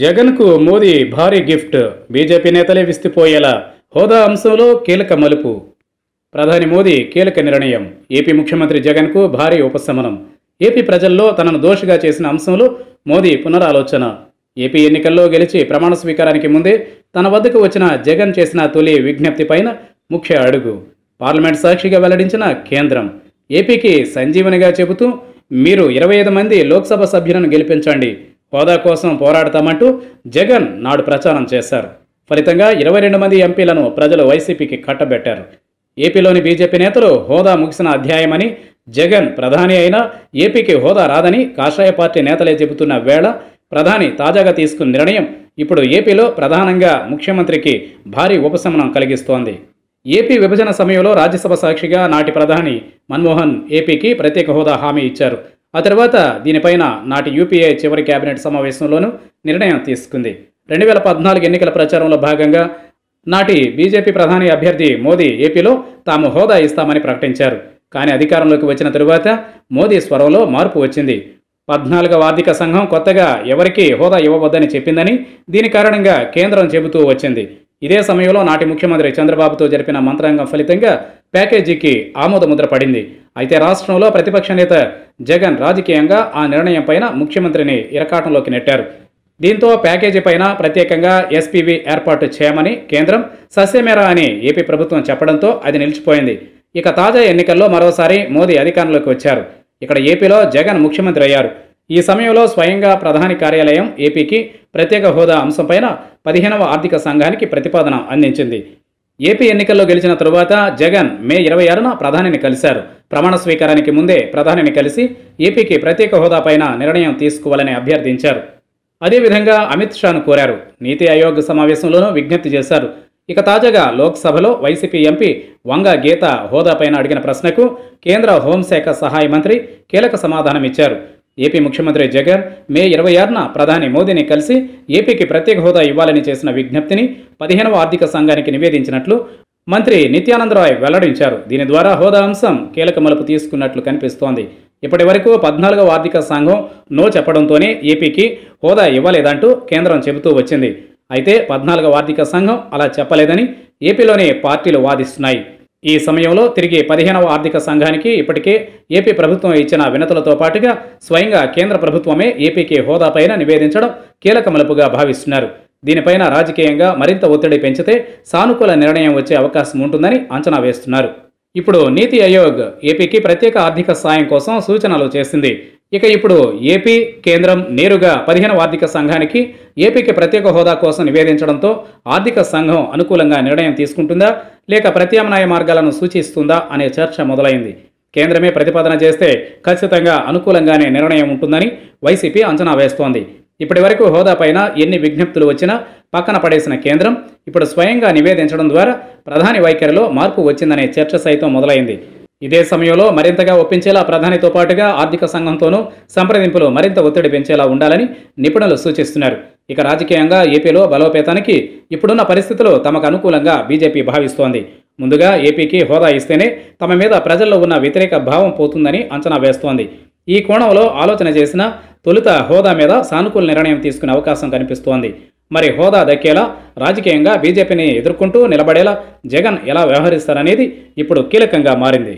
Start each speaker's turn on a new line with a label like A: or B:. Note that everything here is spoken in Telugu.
A: జగన్కు మోదీ భారీ గిఫ్ట్. బీజేపీ నేతలే విస్తుపోయేలా. హోదా అంశంలో కీలక మలుపు. ప్రధాని మోదీ కీలక నిర్ణయం. ఏపీ ముఖ్యమంత్రి జగన్కు భారీ ఉపశమనం. ఏపీ ప్రజల్లో తనను దోషిగా చేసిన అంశంలో మోదీ పునరాలోచన. ఏపీ ఎన్నికల్లో గెలిచి ప్రమాణ స్వీకారానికి ముందే తన వద్దకు వచ్చిన జగన్ చేసిన తొలి విజ్ఞప్తి పైన ముఖ్య అడుగు. పార్లమెంట్ సాక్షిగా వెల్లడించిన కేంద్రం. ఏపీకి సంజీవనిగా చెబుతూ మీరు ఇరవై ఐదు మంది లోక్సభ సభ్యులను గెలిపించండి. హోదా కోసం పోరాడతామంటూ జగన్ నాడు ప్రచారం చేశారు. ఫలితంగా ఇరవై రెండు మంది ఎంపీలను ప్రజలు వైసీపీకి కట్టబెట్టారు. ఏపీలోని బీజేపీ నేతలు హోదా ముగిసిన అధ్యాయమని జగన్ ప్రధాని అయినా ఏపీకి హోదా రాదని కాషాయ పార్టీ నేతలే చెబుతున్న వేళ ప్రధాని తాజాగా తీసుకున్న నిర్ణయం ఇప్పుడు ఏపీలో ప్రధానంగా ముఖ్యమంత్రికి భారీ ఉపశమనం కలిగిస్తోంది. ఏపీ విభజన సమయంలో రాజ్యసభ సాక్షిగా నాటి ప్రధాని మన్మోహన్ ఏపీకి ప్రత్యేక హోదా హామీ ఇచ్చారు. ఆ తర్వాత దీనిపైన నాటి యూపీఏ చివరి కేబినెట్ సమావేశంలోనూ నిర్ణయం తీసుకుంది. రెండు వేల పద్నాలుగు ఎన్నికల ప్రచారంలో భాగంగా నాటి బీజేపీ ప్రధాని అభ్యర్థి మోదీ ఏపీలో తాము హోదా ఇస్తామని ప్రకటించారు. కానీ అధికారంలోకి వచ్చిన తరువాత మోదీ స్వరంలో మార్పు వచ్చింది. పద్నాలుగవ ఆర్థిక సంఘం కొత్తగా ఎవరికీ హోదా ఇవ్వవద్దని చెప్పిందని దీని కారణంగా కేంద్రం చెబుతూ వచ్చింది. ఇదే సమయంలో నాటి ముఖ్యమంత్రి చంద్రబాబుతో జరిపిన మంత్రాంగం ఫలితంగా ప్యాకేజీకి ఆమోదముద్ర పడింది. అయితే రాష్ట్రంలో ప్రతిపక్ష నేత జగన్ రాజకీయంగా ఆ నిర్ణయం పైన ముఖ్యమంత్రిని ఇరకాటంలోకి నెట్టారు. దీంతో ప్యాకేజీ పైన ప్రత్యేకంగా ఎస్పీవి ఏర్పాటు చేయమని కేంద్రం సస్యమేరా అని ఏపీ ప్రభుత్వం చెప్పడంతో అది నిలిచిపోయింది. ఇక తాజా ఎన్నికల్లో మరోసారి మోదీ అధికారంలోకి వచ్చారు. ఇక్కడ ఏపీలో జగన్ ముఖ్యమంత్రి అయ్యారు. ఈ సమయంలో స్వయంగా ప్రధాని కార్యాలయం ఏపీకి ప్రత్యేక హోదా అంశంపైన పదిహేనవ ఆర్థిక సంఘానికి ప్రతిపాదన అందించింది. ఏపీ ఎన్నికల్లో గెలిచిన తరువాత జగన్ మే ఇరవై ఆరున ప్రధానిని కలిశారు. ప్రమాణ స్వీకారానికి ముందే ప్రధానిని కలిసి ఏపీకి ప్రత్యేక హోదా పైన నిర్ణయం తీసుకోవాలని అభ్యర్థించారు. అదేవిధంగా అమిత్ షాను కోరారు. నీతి ఆయోగ్ సమావేశంలోనూ విజ్ఞప్తి చేశారు. ఇక తాజాగా లోక్సభలో వైసీపీ ఎంపీ వంగ గీత హోదాపైన అడిగిన ప్రశ్నకు కేంద్ర హోంశాఖ సహాయ మంత్రి కీలక సమాధానం ఇచ్చారు ఏపీ ముఖ్యమంత్రి జగన్ మే ఇరవై ఆరున ప్రధాని మోదీని కలిసి ఏపీకి ప్రత్యేక హోదా ఇవ్వాలని చేసిన విజ్ఞప్తిని పదిహేనవ ఆర్థిక సంఘానికి నివేదించినట్లు మంత్రి నిత్యానంద రాయ్ వెల్లడించారు. దీని ద్వారా హోదా అంశం కీలక మలుపు తీసుకున్నట్లు కనిపిస్తోంది. ఇప్పటి వరకు పద్నాలుగవ ఆర్థిక సంఘం నో చెప్పడంతోనే ఏపీకి హోదా ఇవ్వలేదంటూ కేంద్రం చెబుతూ వచ్చింది. అయితే పద్నాలుగవ ఆర్థిక సంఘం అలా చెప్పలేదని ఏపీలోని పార్టీలు వాదిస్తున్నాయి. ఈ సమయంలో తిరిగి పదిహేనవ ఆర్థిక సంఘానికి ఇప్పటికే ఏపీ ప్రభుత్వం ఇచ్చిన వినతులతో పాటుగా స్వయంగా కేంద్ర ప్రభుత్వమే ఏపీకి హోదాపైన నివేదించడం కీలక మలుపుగా భావిస్తున్నారు. దీనిపైన రాజకీయంగా మరింత ఒత్తిడి పెంచితే సానుకూల నిర్ణయం వచ్చే అవకాశం ఉంటుందని అంచనా వేస్తున్నారు. ఇప్పుడు నీతి ఆయోగ్ ఏపీకి ప్రత్యేక ఆర్థిక సాయం కోసం సూచనలు చేసింది. ఇక ఇప్పుడు ఏపీ కేంద్రం నేరుగా పదిహేను ఆర్థిక సంఘానికి ఏపీకి ప్రత్యేక హోదా కోసం నివేదించడంతో ఆర్థిక సంఘం అనుకూలంగా నిర్ణయం తీసుకుంటుందా లేక ప్రత్యామ్నాయ మార్గాలను సూచిస్తుందా అనే చర్చ మొదలైంది. కేంద్రమే ప్రతిపాదన చేస్తే ఖచ్చితంగా అనుకూలంగానే నిర్ణయం ఉంటుందని వైసీపీ అంచనా వేస్తోంది. ఇప్పటి వరకు హోదాపైన ఎన్ని విజ్ఞప్తులు వచ్చినా పక్కన పడేసిన కేంద్రం ఇప్పుడు స్వయంగా నివేదించడం ద్వారా ప్రధాని వైఖరిలో మార్పు వచ్చిందనే చర్చ సైతం మొదలైంది. ఇదే సమయంలో మరింతగా ఒప్పించేలా ప్రధానితో పాటుగా ఆర్థిక సంఘంతోనూ సంప్రదింపులు మరింత ఒత్తిడి పెంచేలా ఉండాలని నిపుణులు సూచిస్తున్నారు. ఇక రాజకీయంగా ఏపీలో బలోపేతానికి ఇప్పుడున్న పరిస్థితులు తమకు అనుకూలంగా బీజేపీ భావిస్తోంది. ముందుగా ఏపీకి హోదా ఇస్తేనే తమ మీద ప్రజల్లో ఉన్న వ్యతిరేక భావం పోతుందని అంచనా వేస్తోంది. ఈ కోణంలో ఆలోచన చేసిన తొలుత హోదా మీద సానుకూల నిర్ణయం తీసుకునే అవకాశం కనిపిస్తోంది. మరి హోదా దక్కేలా రాజకీయంగా బీజేపీని ఎదుర్కొంటూ నిలబడేలా జగన్ ఎలా వ్యవహరిస్తారనేది ఇప్పుడు కీలకంగా మారింది.